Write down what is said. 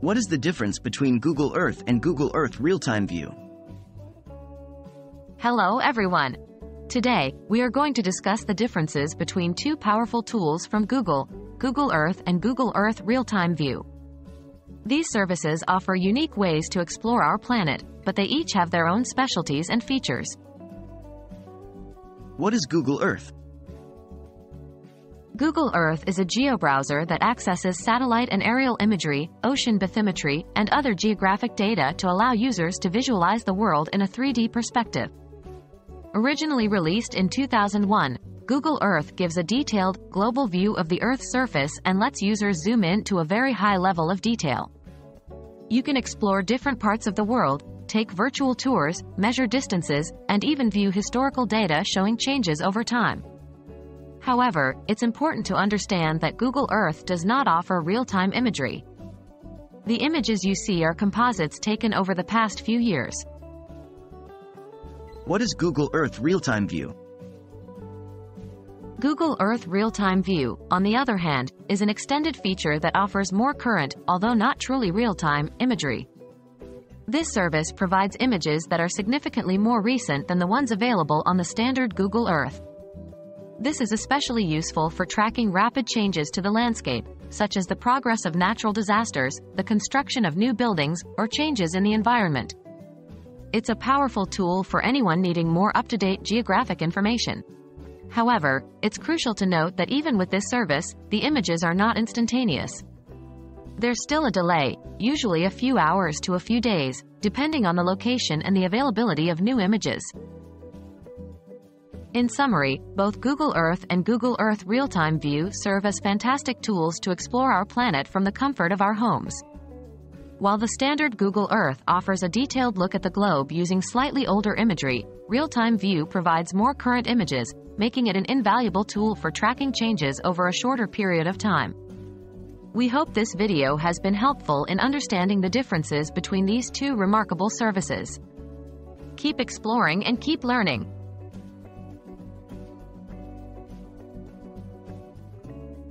What is the difference between Google Earth and Google Earth Real-Time View? Hello everyone. Today, we are going to discuss the differences between two powerful tools from Google, Google Earth and Google Earth Real-Time View. These services offer unique ways to explore our planet, but they each have their own specialties and features. What is Google Earth? Google Earth is a geobrowser that accesses satellite and aerial imagery, ocean bathymetry, and other geographic data to allow users to visualize the world in a 3D perspective. Originally released in 2001, Google Earth gives a detailed, global view of the Earth's surface and lets users zoom in to a very high level of detail. You can explore different parts of the world, take virtual tours, measure distances, and even view historical data showing changes over time. However, it's important to understand that Google Earth does not offer real-time imagery. The images you see are composites taken over the past few years. What is Google Earth Real-Time View? Google Earth Real-Time View, on the other hand, is an extended feature that offers more current, although not truly real-time, imagery. This service provides images that are significantly more recent than the ones available on the standard Google Earth. This is especially useful for tracking rapid changes to the landscape, such as the progress of natural disasters, the construction of new buildings, or changes in the environment. It's a powerful tool for anyone needing more up-to-date geographic information. However, it's crucial to note that even with this service, the images are not instantaneous. There's still a delay, usually a few hours to a few days, depending on the location and the availability of new images. In summary, both Google Earth and Google Earth Real-Time View serve as fantastic tools to explore our planet from the comfort of our homes. While the standard Google Earth offers a detailed look at the globe using slightly older imagery, Real-Time View provides more current images, making it an invaluable tool for tracking changes over a shorter period of time. We hope this video has been helpful in understanding the differences between these two remarkable services. Keep exploring and keep learning.